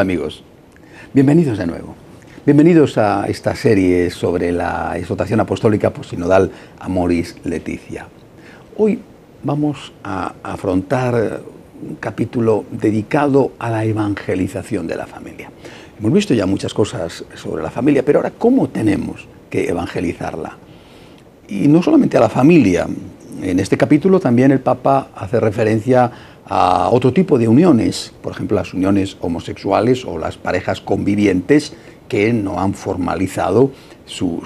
Amigos, bienvenidos de nuevo. Bienvenidos a esta serie sobre la exhortación apostólica posinodal Amoris Leticia. Hoy vamos a afrontar un capítulo dedicado a la evangelización de la familia. Hemos visto ya muchas cosas sobre la familia, pero ahora, ¿cómo tenemos que evangelizarla? Y no solamente a la familia. En este capítulo también el Papa hace referencia a otro tipo de uniones, por ejemplo las uniones homosexuales o las parejas convivientes que no han formalizado su,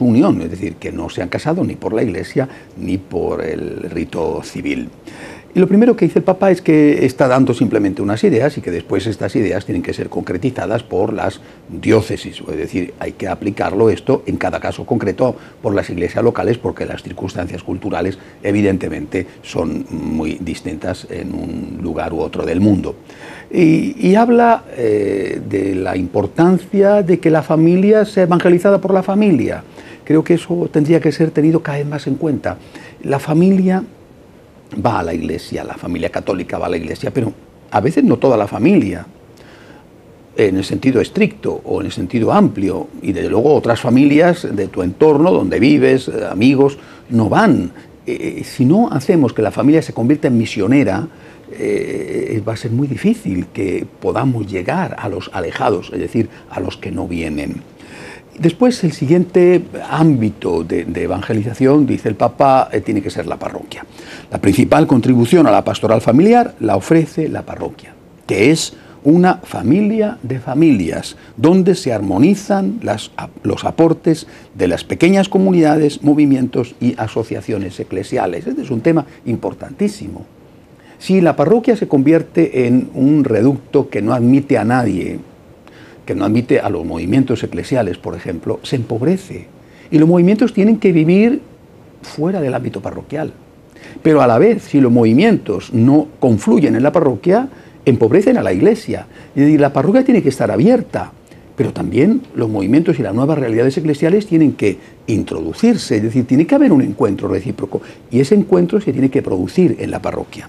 unión, es decir, que no se han casado ni por la Iglesia ni por el rito civil. Y lo primero que dice el Papa es que está dando simplemente unas ideas y que después estas ideas tienen que ser concretizadas por las diócesis, es decir, hay que aplicarlo esto en cada caso concreto por las iglesias locales porque las circunstancias culturales evidentemente son muy distintas en un lugar u otro del mundo. Y, habla eh, de la importancia de que la familia sea evangelizada por la familia. Creo que eso tendría que ser tenido cada vez más en cuenta. La familia va a la iglesia, la familia católica va a la iglesia, pero a veces no toda la familia, en el sentido estricto o en el sentido amplio, y desde luego otras familias de tu entorno, donde vives, eh, amigos, no van. Eh, eh, si no hacemos que la familia se convierta en misionera, va a ser muy difícil que podamos llegar a los alejados, es decir, a los que no vienen. Después, el siguiente ámbito de, evangelización, dice el Papa, eh, tiene que ser la parroquia. La principal contribución a la pastoral familiar la ofrece la parroquia, que es una familia de familias, donde se armonizan los aportes de las pequeñas comunidades, movimientos y asociaciones eclesiales. Este es un tema importantísimo. Si la parroquia se convierte en un reducto que no admite a nadie, que no admite a los movimientos eclesiales, por ejemplo, se empobrece. Y los movimientos tienen que vivir fuera del ámbito parroquial. Pero a la vez, si los movimientos no confluyen en la parroquia, empobrecen a la iglesia. Y la parroquia tiene que estar abierta. Pero también los movimientos y las nuevas realidades eclesiales tienen que introducirse, es decir, tiene que haber un encuentro recíproco. Y ese encuentro se tiene que producir en la parroquia.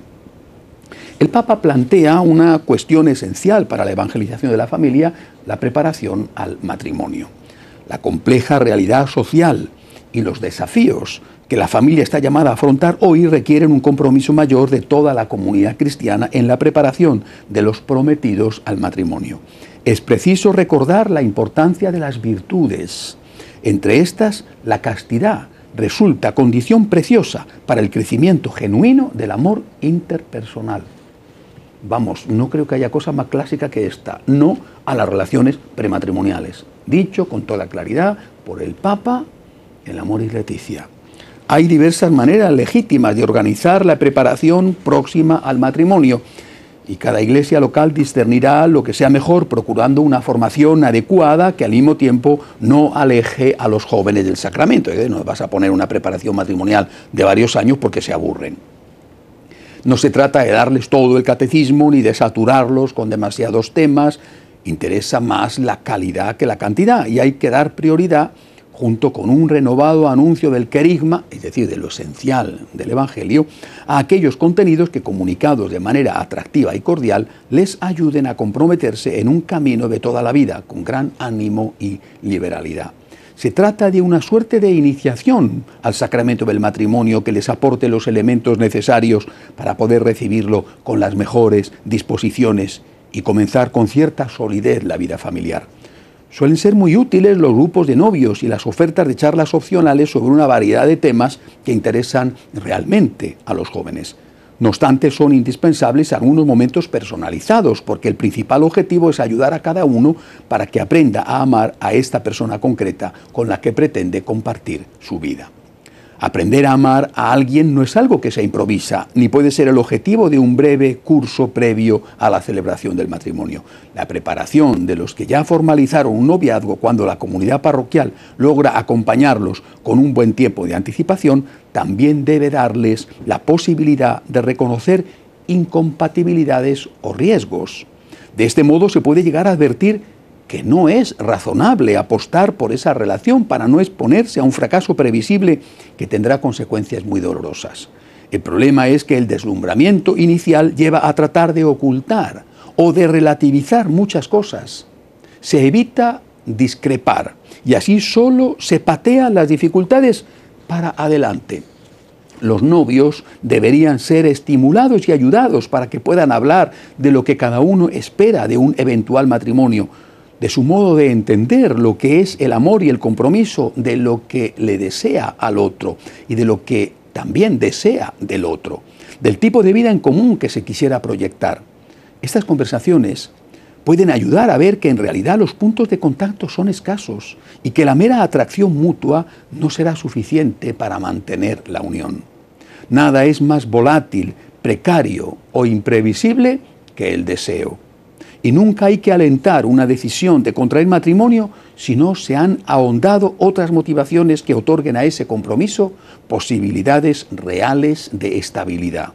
El Papa plantea una cuestión esencial para la evangelización de la familia, la preparación al matrimonio. La compleja realidad social y los desafíos que la familia está llamada a afrontar hoy requieren un compromiso mayor de toda la comunidad cristiana en la preparación de los prometidos al matrimonio. Es preciso recordar la importancia de las virtudes, entre estas la castidad, resulta condición preciosa para el crecimiento genuino del amor interpersonal. Vamos, no creo que haya cosa más clásica que esta, no a las relaciones prematrimoniales. Dicho con toda claridad por el Papa, el amor y Leticia. Hay diversas maneras legítimas de organizar la preparación próxima al matrimonio y cada iglesia local discernirá lo que sea mejor procurando una formación adecuada que al mismo tiempo no aleje a los jóvenes del sacramento. No vas a poner una preparación matrimonial de varios años porque se aburren. No se trata de darles todo el catecismo ni de saturarlos con demasiados temas, interesa más la calidad que la cantidad y hay que dar prioridad junto con un renovado anuncio del querigma, es decir, de lo esencial del Evangelio, a aquellos contenidos que comunicados de manera atractiva y cordial les ayuden a comprometerse en un camino de toda la vida con gran ánimo y liberalidad. Se trata de una suerte de iniciación al sacramento del matrimonio que les aporte los elementos necesarios para poder recibirlo con las mejores disposiciones y comenzar con cierta solidez la vida familiar. Suelen ser muy útiles los grupos de novios y las ofertas de charlas opcionales sobre una variedad de temas que interesan realmente a los jóvenes. No obstante, son indispensables algunos momentos personalizados, porque el principal objetivo es ayudar a cada uno para que aprenda a amar a esta persona concreta con la que pretende compartir su vida. Aprender a amar a alguien no es algo que se improvisa, ni puede ser el objetivo de un breve curso previo a la celebración del matrimonio. La preparación de los que ya formalizaron un noviazgo cuando la comunidad parroquial logra acompañarlos con un buen tiempo de anticipación, también debe darles la posibilidad de reconocer incompatibilidades o riesgos. De este modo se puede llegar a advertir que no es razonable apostar por esa relación para no exponerse a un fracaso previsible que tendrá consecuencias muy dolorosas. El problema es que el deslumbramiento inicial lleva a tratar de ocultar o de relativizar muchas cosas. Se evita discrepar y así solo se patean las dificultades para adelante. Los novios deberían ser estimulados y ayudados para que puedan hablar de lo que cada uno espera de un eventual matrimonio, de su modo de entender lo que es el amor y el compromiso, de lo que le desea al otro y de lo que también desea del otro, del tipo de vida en común que se quisiera proyectar. Estas conversaciones pueden ayudar a ver que en realidad los puntos de contacto son escasos y que la mera atracción mutua no será suficiente para mantener la unión. Nada es más volátil, precario o imprevisible que el deseo. Y nunca hay que alentar una decisión de contraer matrimonio si no se han ahondado otras motivaciones que otorguen a ese compromiso posibilidades reales de estabilidad.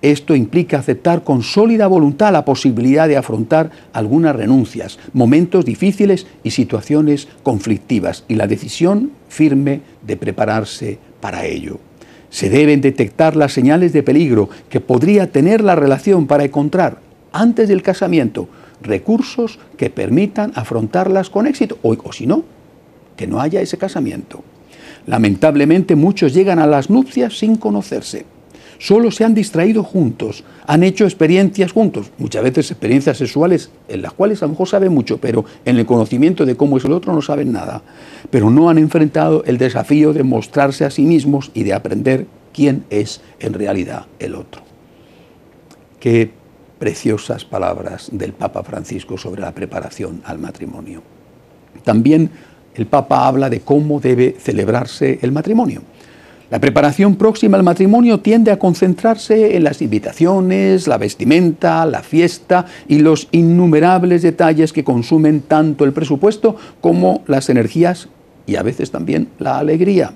Esto implica aceptar con sólida voluntad la posibilidad de afrontar algunas renuncias, momentos difíciles y situaciones conflictivas y la decisión firme de prepararse para ello. Se deben detectar las señales de peligro que podría tener la relación para encontrar antes del casamiento recursos que permitan afrontarlas con éxito, o, si no, que no haya ese casamiento. Lamentablemente muchos llegan a las nupcias sin conocerse. Solo se han distraído juntos, han hecho experiencias juntos, muchas veces experiencias sexuales en las cuales a lo mejor saben mucho, pero en el conocimiento de cómo es el otro no saben nada. Pero no han enfrentado el desafío de mostrarse a sí mismos y de aprender quién es en realidad el otro. Qué preciosas palabras del Papa Francisco sobre la preparación al matrimonio. También el Papa habla de cómo debe celebrarse el matrimonio. La preparación próxima al matrimonio tiende a concentrarse en las invitaciones, la vestimenta, la fiesta y los innumerables detalles que consumen tanto el presupuesto como las energías y a veces también la alegría.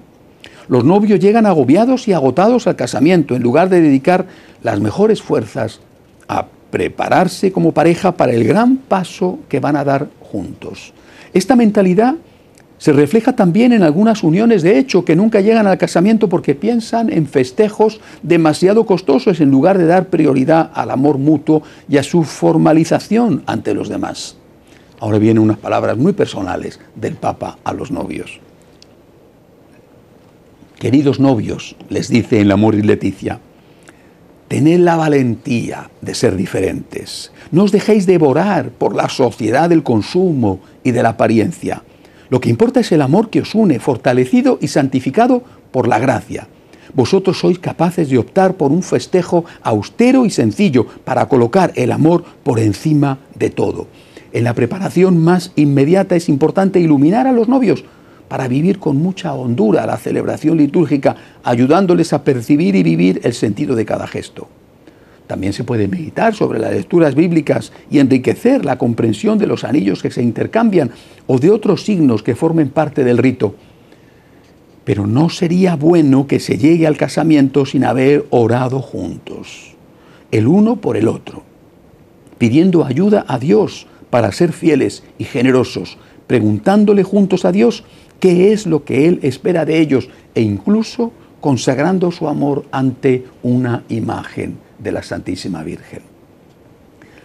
Los novios llegan agobiados y agotados al casamiento en lugar de dedicar las mejores fuerzas a prepararse como pareja para el gran paso que van a dar juntos. Esta mentalidad se refleja también en algunas uniones de hecho que nunca llegan al casamiento porque piensan en festejos demasiado costosos en lugar de dar prioridad al amor mutuo y a su formalización ante los demás. Ahora vienen unas palabras muy personales del Papa a los novios. Queridos novios, les dice en Amor y Leticia, tened la valentía de ser diferentes. No os dejéis devorar por la sociedad del consumo y de la apariencia lo que importa es el amor que os une, fortalecido y santificado por la gracia. Vosotros sois capaces de optar por un festejo austero y sencillo para colocar el amor por encima de todo. En la preparación más inmediata es importante iluminar a los novios para vivir con mucha hondura la celebración litúrgica, ayudándoles a percibir y vivir el sentido de cada gesto. También se puede meditar sobre las lecturas bíblicas y enriquecer la comprensión de los anillos que se intercambian o de otros signos que formen parte del rito. Pero no sería bueno que se llegue al casamiento sin haber orado juntos, el uno por el otro, pidiendo ayuda a Dios para ser fieles y generosos, preguntándole juntos a Dios qué es lo que Él espera de ellos e incluso consagrando su amor ante una imagen de la Santísima Virgen.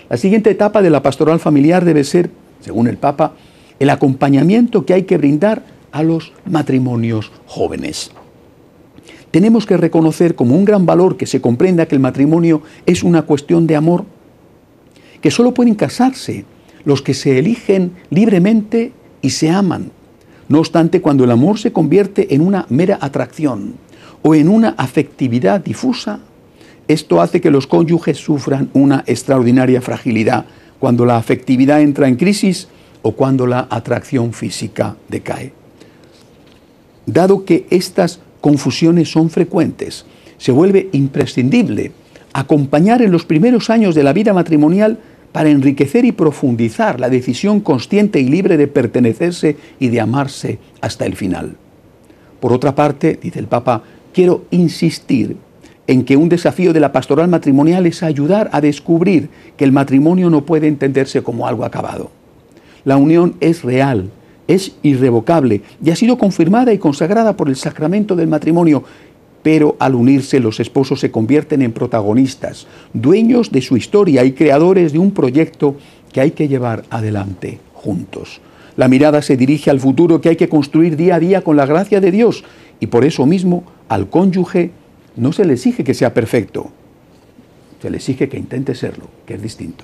La siguiente etapa de la pastoral familiar debe ser, según el Papa, el acompañamiento que hay que brindar a los matrimonios jóvenes. Tenemos que reconocer como un gran valor que se comprenda que el matrimonio es una cuestión de amor, que solo pueden casarse los que se eligen libremente y se aman. No obstante, cuando el amor se convierte en una mera atracción o en una afectividad difusa, esto hace que los cónyuges sufran una extraordinaria fragilidad cuando la afectividad entra en crisis o cuando la atracción física decae. Dado que estas confusiones son frecuentes, se vuelve imprescindible acompañar en los primeros años de la vida matrimonial para enriquecer y profundizar la decisión consciente y libre de pertenecerse y de amarse hasta el final. Por otra parte, dice el Papa, quiero insistir en que un desafío de la pastoral matrimonial es ayudar a descubrir que el matrimonio no puede entenderse como algo acabado. La unión es real, es irrevocable y ha sido confirmada y consagrada por el sacramento del matrimonio pero al unirse los esposos se convierten en protagonistas, dueños de su historia y creadores de un proyecto que hay que llevar adelante juntos. La mirada se dirige al futuro que hay que construir día a día con la gracia de Dios y por eso mismo al cónyuge no se le exige que sea perfecto, se le exige que intente serlo, que es distinto.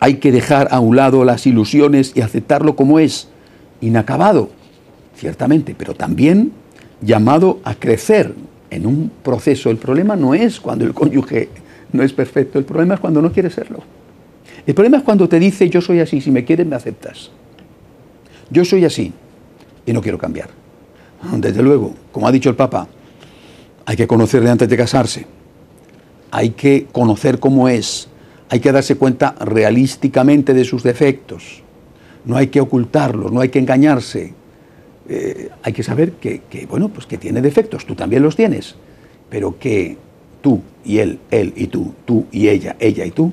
Hay que dejar a un lado las ilusiones y aceptarlo como es, inacabado, ciertamente, pero también llamado a crecer en un proceso. El problema no es cuando el cónyuge no es perfecto, el problema es cuando no quiere serlo. El problema es cuando te dice yo soy así, si me quieres me aceptas. Yo soy así y no quiero cambiar. Desde luego, como ha dicho el Papa, hay que conocerle antes de casarse. Hay que conocer cómo es. Hay que darse cuenta realísticamente de sus defectos. No hay que ocultarlos, no hay que engañarse. Eh, hay que saber que, bueno, pues que tiene defectos, tú también los tienes, pero que tú y él, él y tú, tú y ella, ella y tú,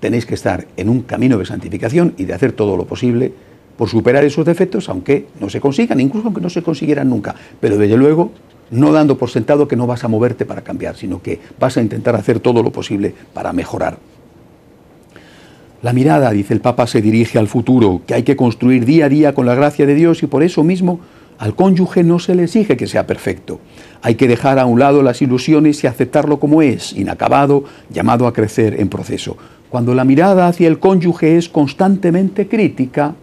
tenéis que estar en un camino de santificación y de hacer todo lo posible por superar esos defectos, aunque no se consigan, incluso aunque no se consiguieran nunca, pero desde luego no dando por sentado que no vas a moverte para cambiar, sino que vas a intentar hacer todo lo posible para mejorar. La mirada, dice el Papa, se dirige al futuro, que hay que construir día a día con la gracia de Dios y por eso mismo al cónyuge no se le exige que sea perfecto. Hay que dejar a un lado las ilusiones y aceptarlo como es, inacabado, llamado a crecer en proceso. Cuando la mirada hacia el cónyuge es constantemente crítica,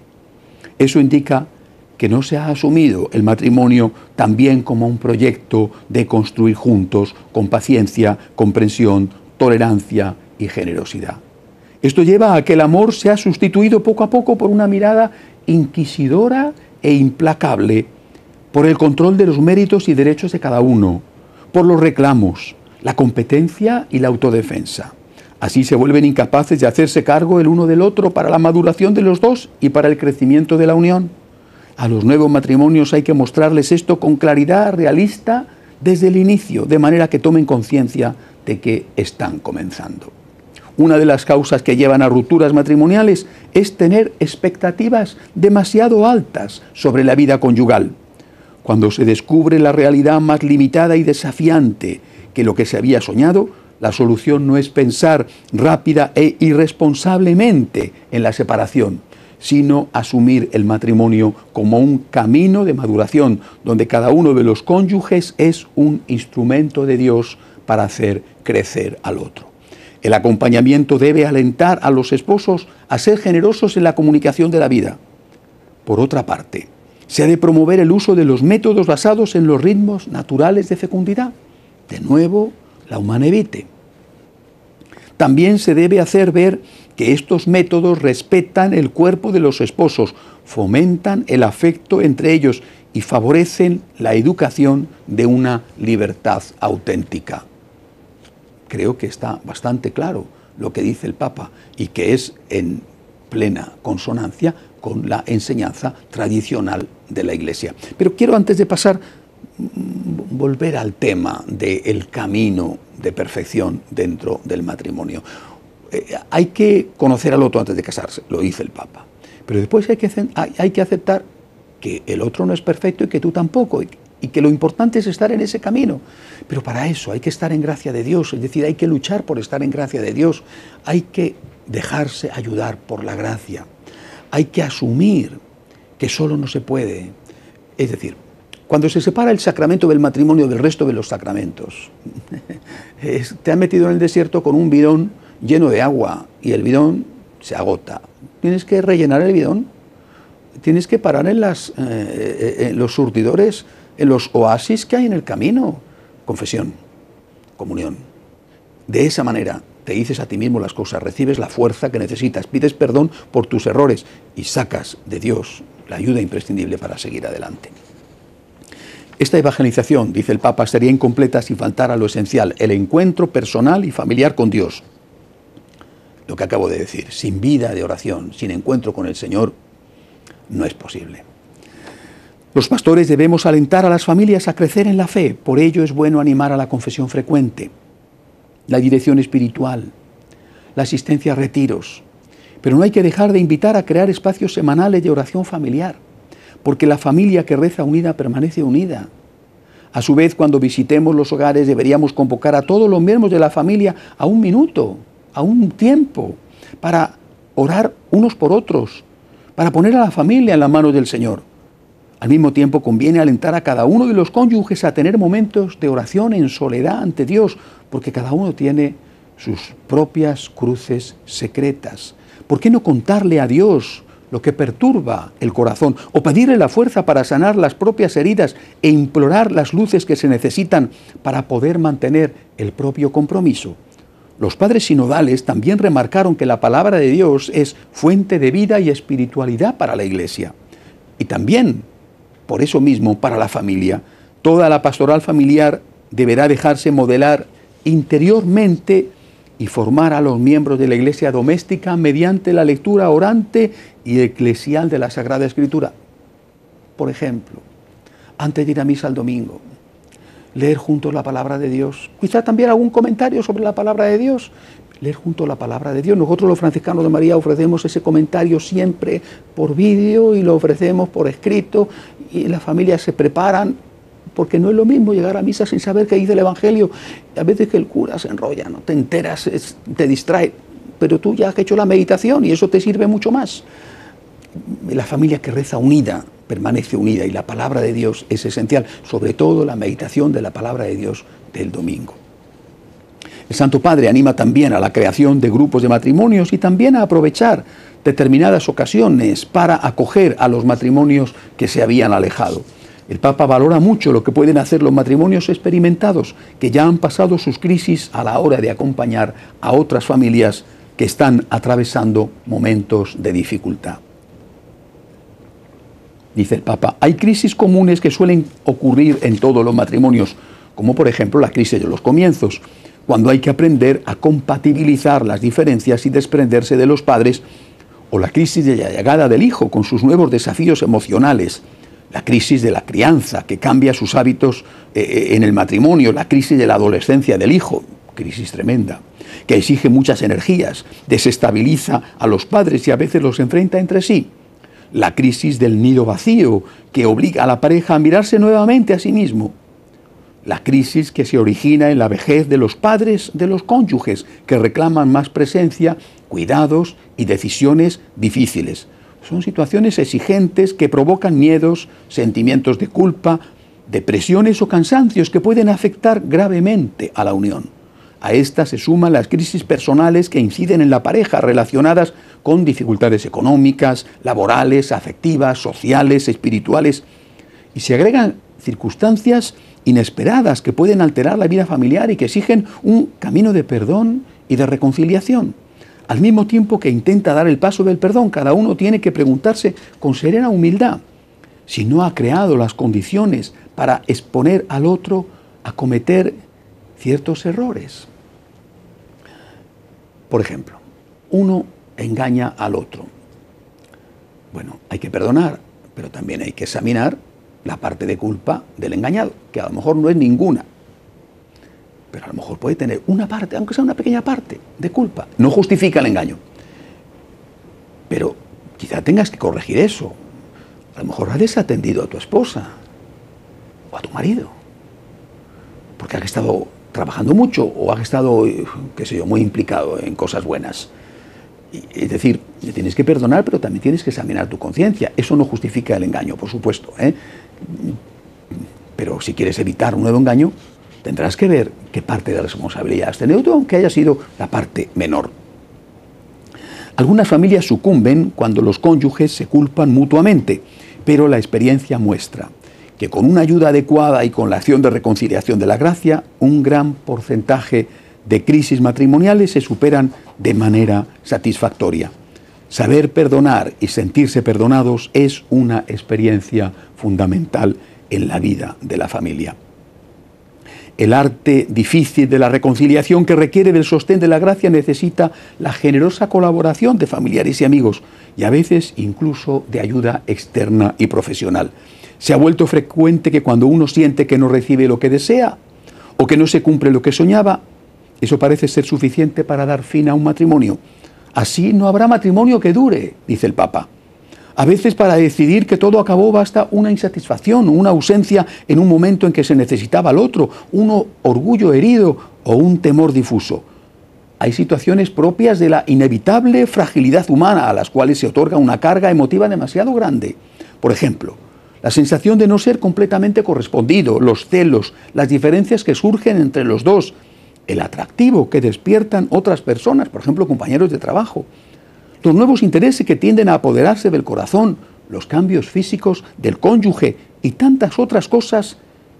eso indica que no se ha asumido el matrimonio también como un proyecto de construir juntos con paciencia, comprensión, tolerancia y generosidad. Esto lleva a que el amor sea sustituido poco a poco por una mirada inquisidora e implacable, por el control de los méritos y derechos de cada uno, por los reclamos, la competencia y la autodefensa. Así se vuelven incapaces de hacerse cargo el uno del otro para la maduración de los dos y para el crecimiento de la unión. A los nuevos matrimonios hay que mostrarles esto con claridad realista desde el inicio, de manera que tomen conciencia de que están comenzando. Una de las causas que llevan a rupturas matrimoniales es tener expectativas demasiado altas sobre la vida conyugal. Cuando se descubre la realidad más limitada y desafiante que lo que se había soñado, la solución no es pensar rápida e irresponsablemente en la separación, sino asumir el matrimonio como un camino de maduración, donde cada uno de los cónyuges es un instrumento de Dios para hacer crecer al otro. El acompañamiento debe alentar a los esposos a ser generosos en la comunicación de la vida. Por otra parte, se ha de promover el uso de los métodos basados en los ritmos naturales de fecundidad. De nuevo, la humana evite. También se debe hacer ver que estos métodos respetan el cuerpo de los esposos, fomentan el afecto entre ellos y favorecen la educación de una libertad auténtica creo que está bastante claro lo que dice el Papa y que es en plena consonancia con la enseñanza tradicional de la Iglesia. Pero quiero antes de pasar mm, volver al tema del camino de perfección dentro del matrimonio. Eh, hay que conocer al otro antes de casarse, lo dice el Papa. Pero después hay que, hay que aceptar que el otro no es perfecto y que tú tampoco, y que lo importante es estar en ese camino. Pero para eso hay que estar en gracia de Dios, es decir, hay que luchar por estar en gracia de Dios, hay que dejarse ayudar por la gracia, hay que asumir que solo no se puede. Es decir, cuando se separa el sacramento del matrimonio del resto de los sacramentos, te han metido en el desierto con un bidón lleno de agua y el bidón se agota. Tienes que rellenar el bidón, tienes que parar en, las, eh, eh, en los surtidores en los oasis que hay en el camino. Confesión, comunión. De esa manera te dices a ti mismo las cosas, recibes la fuerza que necesitas, pides perdón por tus errores y sacas de Dios la ayuda imprescindible para seguir adelante. Esta evangelización, dice el Papa, sería incompleta si faltara lo esencial, el encuentro personal y familiar con Dios. Lo que acabo de decir, sin vida de oración, sin encuentro con el Señor, no es posible. Los pastores debemos alentar a las familias a crecer en la fe, por ello es bueno animar a la confesión frecuente, la dirección espiritual, la asistencia a retiros, pero no hay que dejar de invitar a crear espacios semanales de oración familiar, porque la familia que reza unida permanece unida. A su vez, cuando visitemos los hogares, deberíamos convocar a todos los miembros de la familia a un minuto, a un tiempo, para orar unos por otros, para poner a la familia en las manos del Señor. Al mismo tiempo conviene alentar a cada uno de los cónyuges a tener momentos de oración en soledad ante Dios, porque cada uno tiene sus propias cruces secretas. ¿Por qué no contarle a Dios lo que perturba el corazón o pedirle la fuerza para sanar las propias heridas e implorar las luces que se necesitan para poder mantener el propio compromiso? Los padres sinodales también remarcaron que la palabra de Dios es fuente de vida y espiritualidad para la iglesia. Y también, por eso mismo, para la familia. Toda la pastoral familiar deberá dejarse modelar interiormente y formar a los miembros de la iglesia doméstica mediante la lectura orante y eclesial de la Sagrada Escritura. Por ejemplo, antes de ir a misa el domingo, leer juntos la palabra de Dios, quizá también algún comentario sobre la palabra de Dios, leer juntos la palabra de Dios. Nosotros los franciscanos de María ofrecemos ese comentario siempre por vídeo y lo ofrecemos por escrito y las familias se preparan porque no es lo mismo llegar a misa sin saber qué dice el Evangelio. A veces que el cura se enrolla, no te enteras, te distrae, pero tú ya has hecho la meditación y eso te sirve mucho más. La familia que reza unida permanece unida y la palabra de Dios es esencial, sobre todo la meditación de la palabra de Dios del domingo. El Santo Padre anima también a la creación de grupos de matrimonios y también a aprovechar determinadas ocasiones para acoger a los matrimonios que se habían alejado. El Papa valora mucho lo que pueden hacer los matrimonios experimentados, que ya han pasado sus crisis a la hora de acompañar a otras familias que están atravesando momentos de dificultad. Dice el Papa, hay crisis comunes que suelen ocurrir en todos los matrimonios, como por ejemplo la crisis de los comienzos, cuando hay que aprender a compatibilizar las diferencias y desprenderse de los padres, o la crisis de la llegada del hijo con sus nuevos desafíos emocionales, la crisis de la crianza, que cambia sus hábitos eh, eh, en el matrimonio, la crisis de la adolescencia del hijo, crisis tremenda, que exige muchas energías, desestabiliza a los padres y a veces los enfrenta entre sí. La crisis del nido vacío, que obliga a la pareja a mirarse nuevamente a sí mismo. La crisis que se origina en la vejez de los padres de los cónyuges, que reclaman más presencia, cuidados y decisiones difíciles. Son situaciones exigentes que provocan miedos, sentimientos de culpa, depresiones o cansancios que pueden afectar gravemente a la unión. A estas se suman las crisis personales que inciden en la pareja relacionadas con dificultades económicas, laborales, afectivas, sociales, espirituales. Y se agregan circunstancias inesperadas que pueden alterar la vida familiar y que exigen un camino de perdón y de reconciliación. Al mismo tiempo que intenta dar el paso del perdón, cada uno tiene que preguntarse con serena humildad si no ha creado las condiciones para exponer al otro a cometer ciertos errores. Por ejemplo, uno engaña al otro. Bueno, hay que perdonar, pero también hay que examinar la parte de culpa del engañado, que a lo mejor no es ninguna, pero a lo mejor puede tener una parte, aunque sea una pequeña parte, de culpa. No justifica el engaño. Pero quizá tengas que corregir eso. A lo mejor has desatendido a tu esposa o a tu marido. Porque has estado trabajando mucho o has estado, qué sé yo, muy implicado en cosas buenas. Es decir, tienes que perdonar, pero también tienes que examinar tu conciencia. Eso no justifica el engaño, por supuesto. ¿eh? Pero si quieres evitar un nuevo engaño, tendrás que ver qué parte de responsabilidad has tenido tú, aunque haya sido la parte menor. Algunas familias sucumben cuando los cónyuges se culpan mutuamente, pero la experiencia muestra que con una ayuda adecuada y con la acción de reconciliación de la gracia, un gran porcentaje de crisis matrimoniales se superan de manera satisfactoria. Saber perdonar y sentirse perdonados es una experiencia fundamental en la vida de la familia el arte difícil de la reconciliación que requiere del sostén de la gracia necesita la generosa colaboración de familiares y amigos y a veces incluso de ayuda externa y profesional. Se ha vuelto frecuente que cuando uno siente que no recibe lo que desea o que no se cumple lo que soñaba, eso parece ser suficiente para dar fin a un matrimonio. Así no habrá matrimonio que dure, dice el Papa. A veces para decidir que todo acabó basta una insatisfacción, una ausencia en un momento en que se necesitaba al otro, un orgullo herido o un temor difuso. Hay situaciones propias de la inevitable fragilidad humana a las cuales se otorga una carga emotiva demasiado grande. Por ejemplo, la sensación de no ser completamente correspondido, los celos, las diferencias que surgen entre los dos, el atractivo que despiertan otras personas, por ejemplo compañeros de trabajo, los nuevos intereses que tienden a apoderarse del corazón, los cambios físicos del cónyuge y tantas otras cosas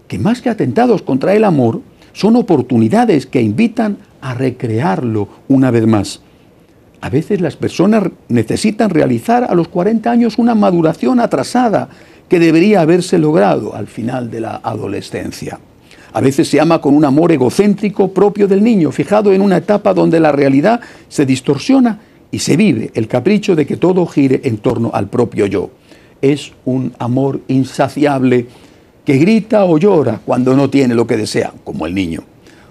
que más que atentados contra el amor, son oportunidades que invitan a recrearlo una vez más. A veces las personas necesitan realizar a los 40 años una maduración atrasada que debería haberse logrado al final de la adolescencia. A veces se ama con un amor egocéntrico propio del niño, fijado en una etapa donde la realidad se distorsiona y se vive el capricho de que todo gire en torno al propio yo. Es un amor insaciable que grita o llora cuando no tiene lo que desea, como el niño.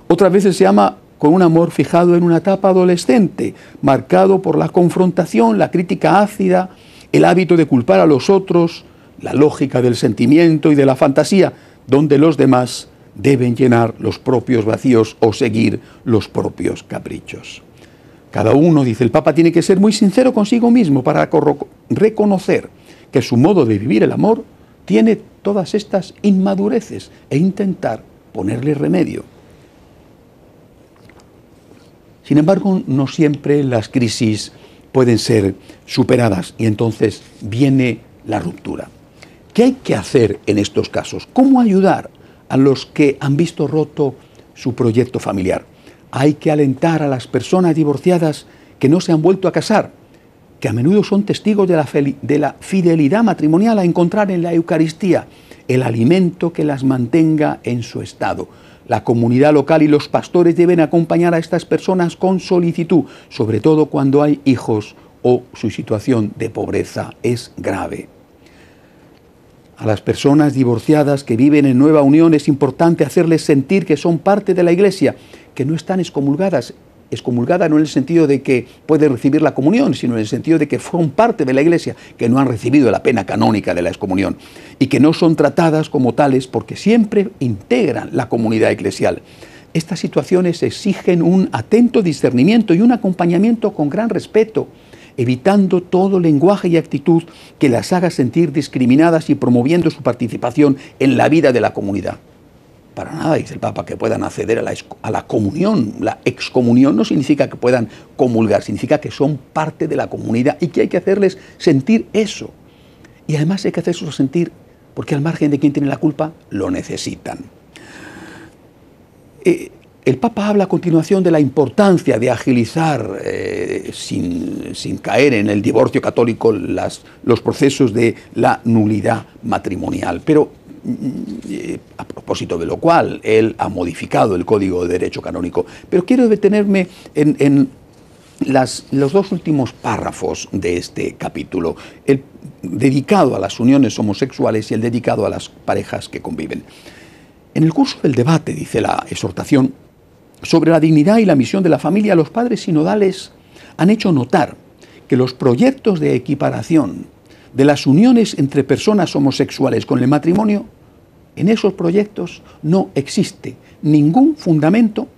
Otras veces se ama con un amor fijado en una etapa adolescente, marcado por la confrontación, la crítica ácida, el hábito de culpar a los otros, la lógica del sentimiento y de la fantasía, donde los demás deben llenar los propios vacíos o seguir los propios caprichos. Cada uno, dice el Papa, tiene que ser muy sincero consigo mismo para reconocer que su modo de vivir el amor tiene todas estas inmadureces e intentar ponerle remedio. Sin embargo, no siempre las crisis pueden ser superadas y entonces viene la ruptura. ¿Qué hay que hacer en estos casos? ¿Cómo ayudar a los que han visto roto su proyecto familiar? Hay que alentar a las personas divorciadas que no se han vuelto a casar, que a menudo son testigos de la, de la fidelidad matrimonial a encontrar en la Eucaristía el alimento que las mantenga en su estado. La comunidad local y los pastores deben acompañar a estas personas con solicitud, sobre todo cuando hay hijos o su situación de pobreza es grave. A las personas divorciadas que viven en nueva unión es importante hacerles sentir que son parte de la iglesia, que no están excomulgadas. Excomulgada no en el sentido de que pueden recibir la comunión, sino en el sentido de que son parte de la iglesia, que no han recibido la pena canónica de la excomunión y que no son tratadas como tales porque siempre integran la comunidad eclesial. Estas situaciones exigen un atento discernimiento y un acompañamiento con gran respeto evitando todo lenguaje y actitud que las haga sentir discriminadas y promoviendo su participación en la vida de la comunidad. Para nada, dice el Papa, que puedan acceder a la, a la, comunión. La excomunión no significa que puedan comulgar, significa que son parte de la comunidad y que hay que hacerles sentir eso. Y además hay que hacerlos sentir, porque al margen de quien tiene la culpa, lo necesitan. Eh, el Papa habla a continuación de la importancia de agilizar, eh, sin, caer en el divorcio católico, los procesos de la nulidad matrimonial. Pero mm, eh, a propósito de lo cual, él ha modificado el Código de Derecho Canónico. Pero quiero detenerme en, los dos últimos párrafos de este capítulo, el dedicado a las uniones homosexuales y el dedicado a las parejas que conviven. En el curso del debate, dice la exhortación, sobre la dignidad y la misión de la familia, los padres sinodales han hecho notar que los proyectos de equiparación de las uniones entre personas homosexuales con el matrimonio, en esos proyectos no existe ningún fundamento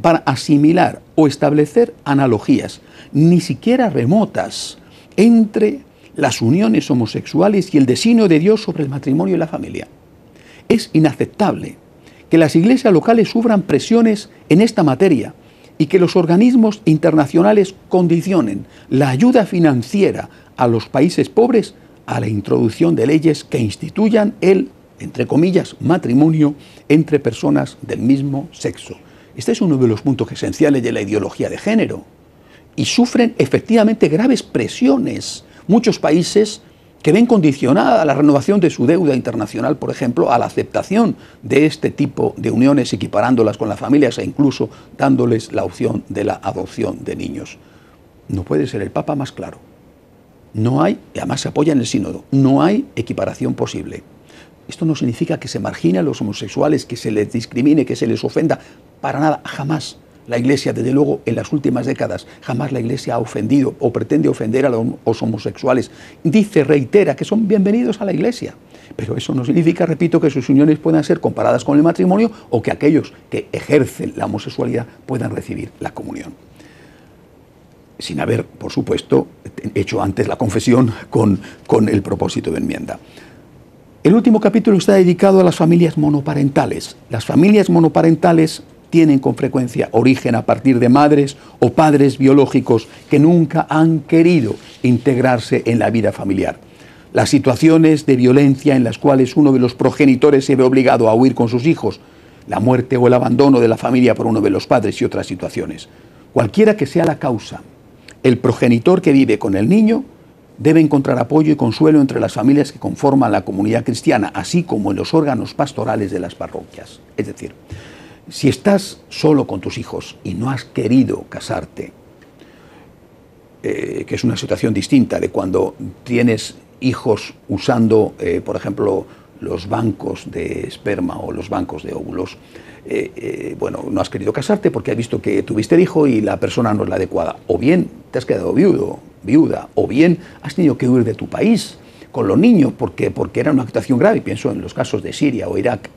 para asimilar o establecer analogías, ni siquiera remotas, entre las uniones homosexuales y el designio de Dios sobre el matrimonio y la familia. Es inaceptable que las iglesias locales sufran presiones en esta materia y que los organismos internacionales condicionen la ayuda financiera a los países pobres a la introducción de leyes que instituyan el, entre comillas, matrimonio entre personas del mismo sexo. Este es uno de los puntos esenciales de la ideología de género. Y sufren efectivamente graves presiones. Muchos países que ven condicionada la renovación de su deuda internacional, por ejemplo, a la aceptación de este tipo de uniones, equiparándolas con las familias e incluso dándoles la opción de la adopción de niños. No puede ser el Papa más claro. No hay, y además se apoya en el sínodo, no hay equiparación posible. Esto no significa que se margine a los homosexuales, que se les discrimine, que se les ofenda, para nada, jamás. La Iglesia, desde luego, en las últimas décadas, jamás la Iglesia ha ofendido o pretende ofender a los homosexuales. Dice, reitera, que son bienvenidos a la Iglesia. Pero eso no significa, repito, que sus uniones puedan ser comparadas con el matrimonio o que aquellos que ejercen la homosexualidad puedan recibir la comunión. Sin haber, por supuesto, hecho antes la confesión con, con el propósito de enmienda. El último capítulo está dedicado a las familias monoparentales. Las familias monoparentales tienen con frecuencia origen a partir de madres o padres biológicos que nunca han querido integrarse en la vida familiar. Las situaciones de violencia en las cuales uno de los progenitores se ve obligado a huir con sus hijos, la muerte o el abandono de la familia por uno de los padres y otras situaciones. Cualquiera que sea la causa, el progenitor que vive con el niño debe encontrar apoyo y consuelo entre las familias que conforman la comunidad cristiana, así como en los órganos pastorales de las parroquias. Es decir, si estás solo con tus hijos y no has querido casarte, eh, que es una situación distinta de cuando tienes hijos usando, eh, por ejemplo, los bancos de esperma o los bancos de óvulos, eh, bueno, no has querido casarte porque has visto que tuviste el hijo y la persona no es la adecuada. O bien te has quedado viudo viuda, o bien has tenido que huir de tu país con los niños porque, porque era una situación grave, pienso en los casos de Siria o Irak.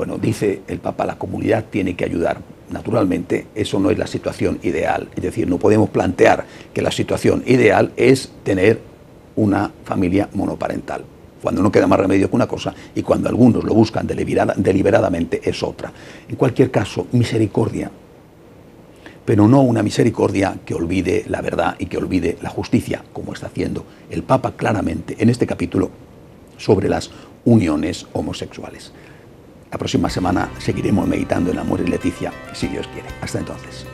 Bueno, dice el Papa, la comunidad tiene que ayudar. Naturalmente, eso no es la situación ideal. Es decir, no podemos plantear que la situación ideal es tener una familia monoparental cuando no queda más remedio que una cosa y cuando algunos lo buscan deliberadamente es otra. En cualquier caso, misericordia pero no una misericordia que olvide la verdad y que olvide la justicia, como está haciendo el Papa claramente en este capítulo sobre las uniones homosexuales. La próxima semana seguiremos meditando en Amor y Leticia, si Dios quiere. Hasta entonces.